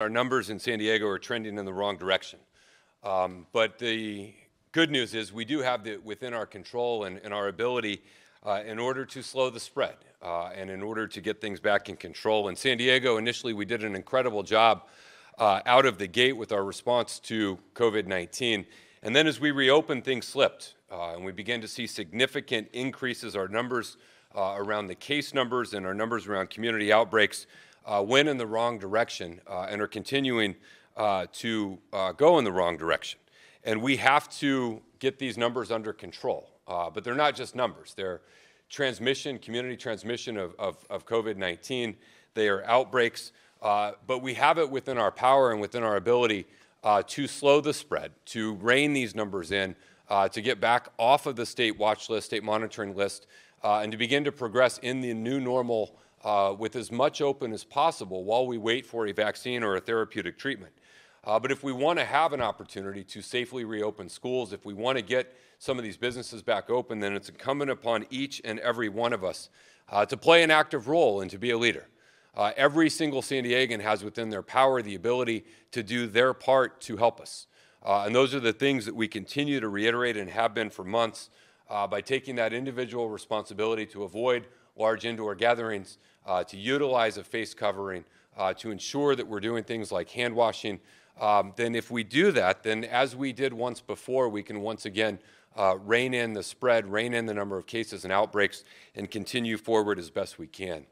our numbers in San Diego are trending in the wrong direction. Um, but the good news is we do have the within our control and, and our ability uh, in order to slow the spread uh, and in order to get things back in control. In San Diego, initially, we did an incredible job uh, out of the gate with our response to COVID 19. And then as we reopened, things slipped, uh, and we began to see significant increases. Our numbers uh, around the case numbers and our numbers around community outbreaks uh, went in the wrong direction uh, and are continuing uh, to uh, go in the wrong direction. And we have to get these numbers under control. but they're not just numbers, they're transmission, community transmission of, of, of COVID 19, they are outbreaks. but we have it within our power and within our ability uh, to slow the spread, to rein these numbers in, uh, to get back off of the state watch list, state monitoring list, uh, and to begin to progress in the new normal uh, with as much open as possible while we wait for a vaccine or a therapeutic treatment. Uh, but if we want to have an opportunity to safely reopen schools, if we want to get some of these businesses back open, then it's incumbent upon each and every one of us uh, to play an active role and to be a leader. Uh, every single San Diegan has within their power the ability to do their part to help us. Uh, and those are the things that we continue to reiterate and have been for months uh, by taking that individual responsibility to avoid large indoor gatherings, uh, to utilize a face covering, uh, to ensure that we're doing things like hand washing. Um, then, if we do that, then as we did once before, we can once again uh, rein in the spread, rein in the number of cases and outbreaks, and continue forward as best we can.